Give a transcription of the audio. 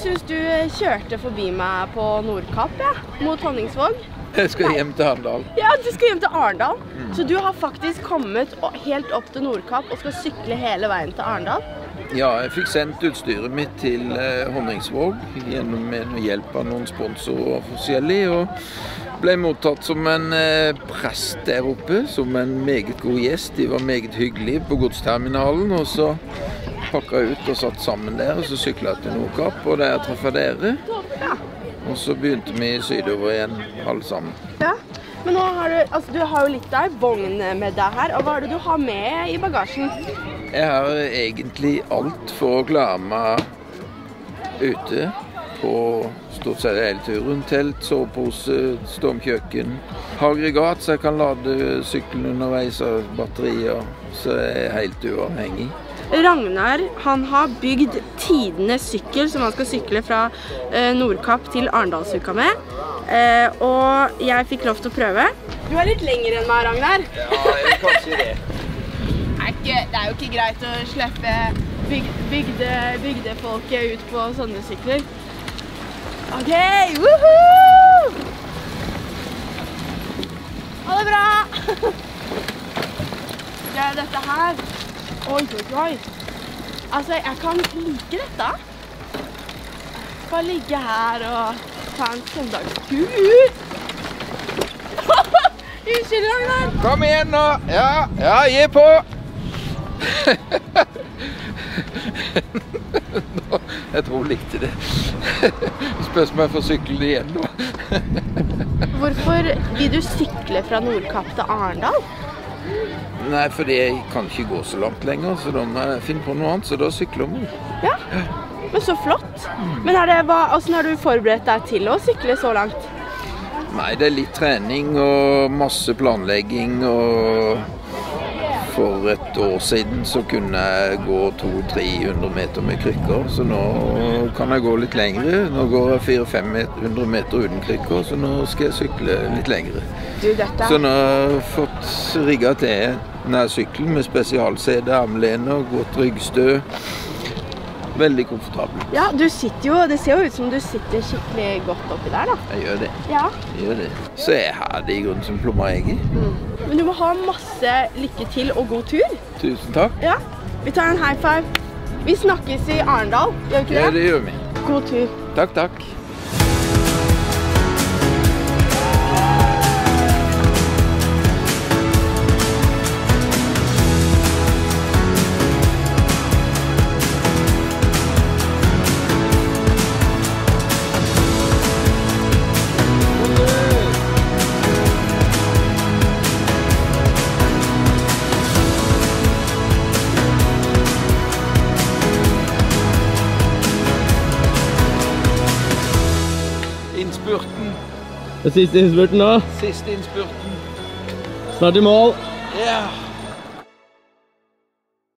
syns du kjørte forbi meg på Nordkapp, ja, mot Honningsvåg. Jeg skal hjem til Arendal. Ja, du skal hjem til Arendal. Så du har faktisk kommet helt opp til Nordkapp og skal sykle hele veien til Arendal? Ja, jeg fikk sendt utstyret mitt til eh, Honningsvåg gjennom en hjelp av noen sponsorer forskjellig. Og ble mottatt som en eh, prest der oppe, som en meget god gjest. De var meget hyggelige på godsterminalen. Og så pakka ut og satt sammen der, og så sykla jeg til Nordkapp, og der traff jeg dere. Ja. Og så begynte vi sydover igjen, alle sammen. ja. Men nå har du, altså, du har jo litt av ei vogn med deg her, og hva er det du har med i bagasjen? Jeg har egentlig alt for å klare meg ute på stort sett hele turen. Telt, sovepose, stormkjøkken. Har aggregat så jeg kan lade sykkelen underveis og batterier, så jeg er helt uavhengig. Ragnar han har bygd tidenes sykkel som han skal sykle fra eh, Nordkapp til Arendalsuka med. Eh, og jeg fikk lov til å prøve. Du er litt lengre enn meg, Ragnar. Ja, kanskje det. Det er, det er jo ikke greit å slippe byg, bygde, bygdefolket ut på sånne sykler. OK, woohoo! Ha det bra! Det er dette her. Oi, oi, oi. Altså, jeg kan like dette. Bare ligge her og ta en søndagstur. Unnskyld, Ragnar. Kom igjen nå! Ja, ja, gi på! Nå, jeg tror hun likte det. Spørs om jeg får sykle igjen nå. Hvorfor vil du sykle fra Nordkapp til Arendal? Nei, fordi jeg kan ikke gå så langt lenger, så da må jeg finne på noe annet. Så da sykler vi. Ja, men så flott. Men det, hva, hvordan har du forberedt deg til å sykle så langt? Nei, det er litt trening og masse planlegging. Og for et år siden så kunne jeg gå 200-300 meter med krykker, så nå kan jeg gå litt lengre. Nå går jeg 400-500 meter uten krykker, så nå skal jeg sykle litt lengre. Du, dette Så nå har jeg fått rigga til denne sykkelen med spesialsete, armlener, godt ryggstø. Veldig komfortabel. Ja, du sitter jo Det ser jo ut som du sitter skikkelig godt oppi der, da. Jeg gjør det. Ja. Jeg gjør det. Så jeg har det i grunnen som plommer egg i. Men du må ha masse lykke til og god tur. Tusen takk. Ja. Vi tar en high five. Vi snakkes i Arendal, gjør vi ikke det? Ja, det gjør vi. God tur. Takk, takk. Det siste innspurten nå. Siste innspurten. Snart i mål. Ja.